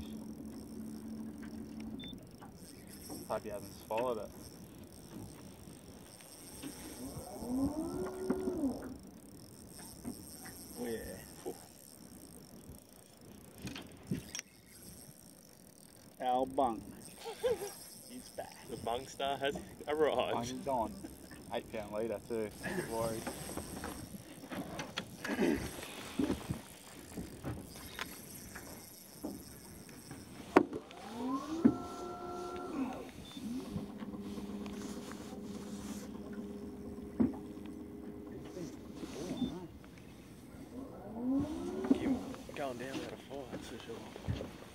fish. Hope he hasn't swallowed it. Oh yeah. Our bung. He's back. The bung star has arrived. He's on. Eight pound leader too. A bit worried. Keep going down that far, that's for sure.